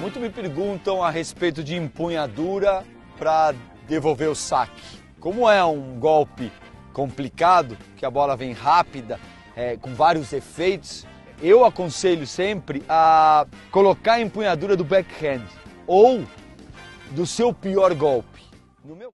Muito me perguntam a respeito de empunhadura para devolver o saque. Como é um golpe complicado, que a bola vem rápida, é, com vários efeitos, eu aconselho sempre a colocar a empunhadura do backhand ou do seu pior golpe. No meu